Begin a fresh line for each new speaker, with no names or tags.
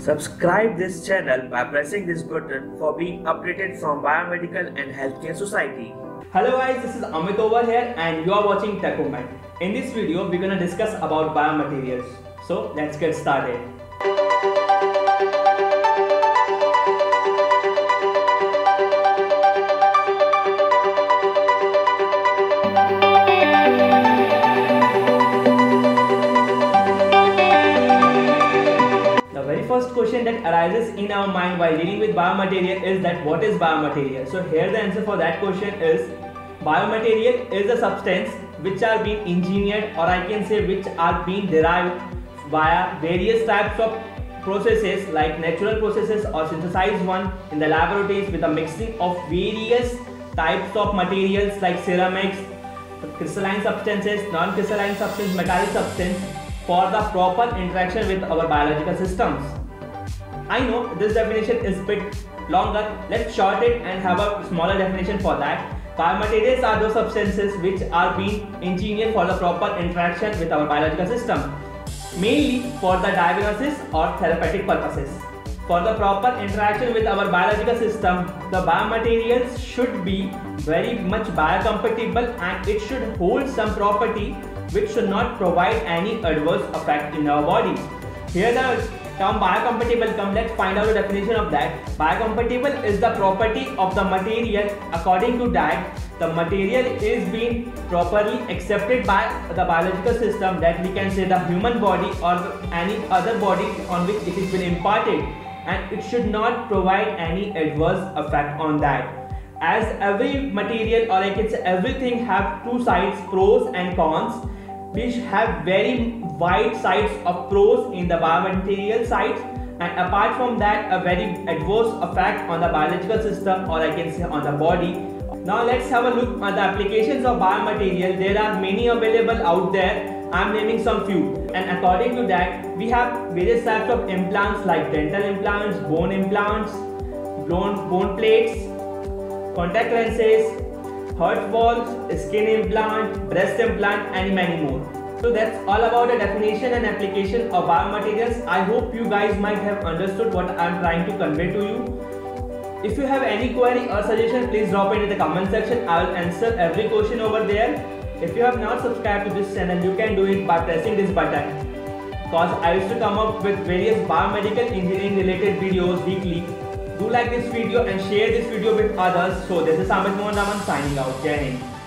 Subscribe this channel by pressing this button for being updated from Biomedical and Healthcare Society.
Hello guys, this is Amit over here and you are watching Techomed. In this video, we're gonna discuss about biomaterials. So let's get started. Question that arises in our mind while dealing with biomaterial is that what is biomaterial? So here the answer for that question is biomaterial is a substance which are being engineered or I can say which are being derived via various types of processes like natural processes or synthesized one in the laboratories with a mixing of various types of materials like ceramics, crystalline substances, non-crystalline substance, metallic substance for the proper interaction with our biological systems. I know this definition is bit longer. Let's short it and have a smaller definition for that. Biomaterials are those substances which are being engineered for the proper interaction with our biological system, mainly for the diagnosis or therapeutic purposes. For the proper interaction with our biological system, the biomaterials should be very much biocompatible and it should hold some property which should not provide any adverse effect in our body. Here the term biocompatible come let's find out the definition of that. Biocompatible is the property of the material. According to that the material is being properly accepted by the biological system that we can say the human body or any other body on which it has been imparted. And it should not provide any adverse effect on that. As every material or I can say everything have two sides pros and cons which have very wide sides of pros in the biomaterial side and apart from that a very adverse effect on the biological system or I can say on the body. Now let's have a look at the applications of biomaterial. There are many available out there. I'm naming some few and according to that we have various types of implants like dental implants, bone implants, bone, bone plates, contact lenses, heart valves, skin implant, breast implant and many more. So that's all about the definition and application of biomaterials. I hope you guys might have understood what I'm trying to convey to you. If you have any query or suggestion, please drop it in the comment section. I will answer every question over there. If you have not subscribed to this channel, you can do it by pressing this button. Cause I used to come up with various biomedical engineering related videos weekly. Do like this video and share this video with others. So this is Amit Mohan Raman signing out. Jai.